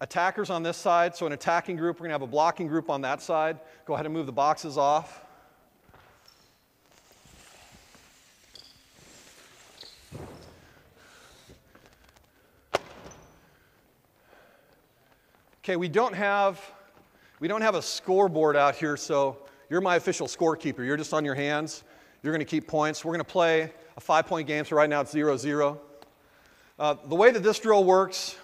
attackers on this side. So, an attacking group, we're going to have a blocking group on that side. Go ahead and move the boxes off. Okay, we don't have we don't have a scoreboard out here, so you're my official scorekeeper. You're just on your hands. You're going to keep points. We're going to play a five-point game, so right now it's 0-0. Uh, the way that this drill works,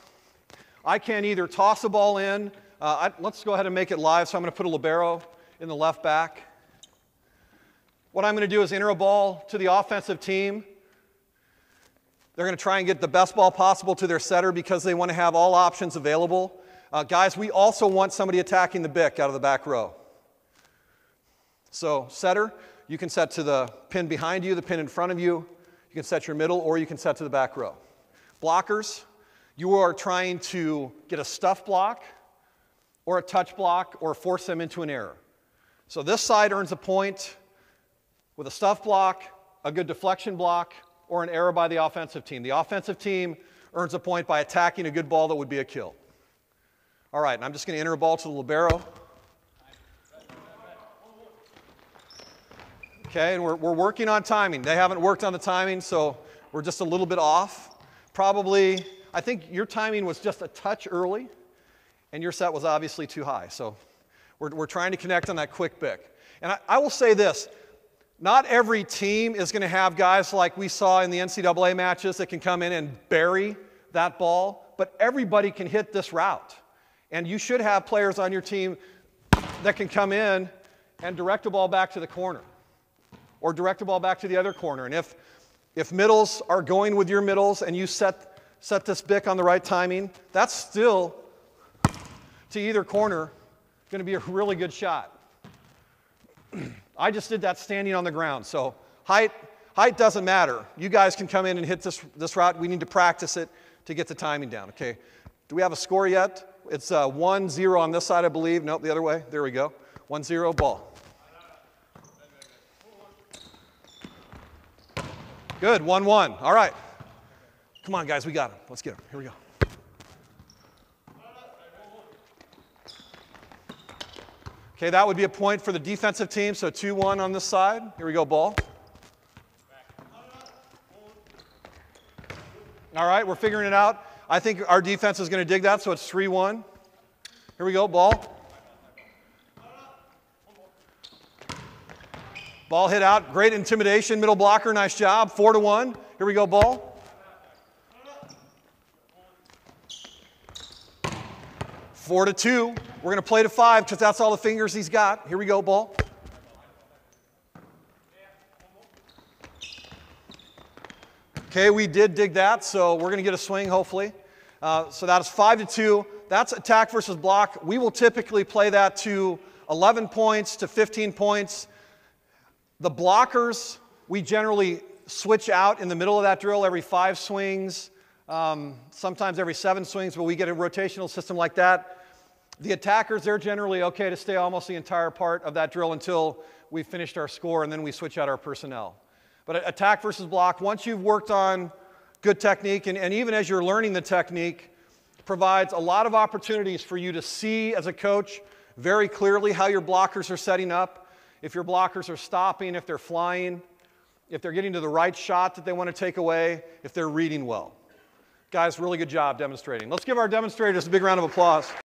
I can either toss a ball in. Uh, I, let's go ahead and make it live. So I'm going to put a libero in the left back. What I'm going to do is enter a ball to the offensive team. They're going to try and get the best ball possible to their setter because they want to have all options available. Uh, guys, we also want somebody attacking the bick out of the back row. So, setter, you can set to the pin behind you, the pin in front of you. You can set your middle, or you can set to the back row. Blockers, you are trying to get a stuff block, or a touch block, or force them into an error. So, this side earns a point with a stuff block, a good deflection block, or an error by the offensive team. The offensive team earns a point by attacking a good ball that would be a kill. All right, and I'm just going to enter a ball to the libero. Okay, and we're, we're working on timing. They haven't worked on the timing, so we're just a little bit off. Probably, I think your timing was just a touch early, and your set was obviously too high. So we're, we're trying to connect on that quick pick. And I, I will say this not every team is going to have guys like we saw in the NCAA matches that can come in and bury that ball, but everybody can hit this route. And you should have players on your team that can come in and direct the ball back to the corner or direct the ball back to the other corner. And if, if middles are going with your middles and you set, set this bick on the right timing, that's still to either corner going to be a really good shot. I just did that standing on the ground. So height, height doesn't matter. You guys can come in and hit this, this route. We need to practice it to get the timing down, okay? Do we have a score yet? It's uh, 1 0 on this side, I believe. Nope, the other way. There we go. 1 0 ball. Good. 1 1. All right. Come on, guys. We got him. Let's get him. Here we go. Okay, that would be a point for the defensive team. So 2 1 on this side. Here we go, ball. All right, we're figuring it out. I think our defense is going to dig that, so it's 3 1. Here we go, ball. Ball hit out. Great intimidation. Middle blocker. Nice job. 4 to 1. Here we go, ball. Four to two. We're going to play to five because that's all the fingers he's got. Here we go, ball. Okay, we did dig that, so we're going to get a swing, hopefully. Uh, so that is 5 to 2. That's attack versus block. We will typically play that to 11 points to 15 points. The blockers, we generally switch out in the middle of that drill every five swings, um, sometimes every seven swings, but we get a rotational system like that. The attackers, they're generally okay to stay almost the entire part of that drill until we've finished our score, and then we switch out our personnel. But attack versus block, once you've worked on good technique, and, and even as you're learning the technique, provides a lot of opportunities for you to see as a coach very clearly how your blockers are setting up, if your blockers are stopping, if they're flying, if they're getting to the right shot that they want to take away, if they're reading well. Guys, really good job demonstrating. Let's give our demonstrators a big round of applause.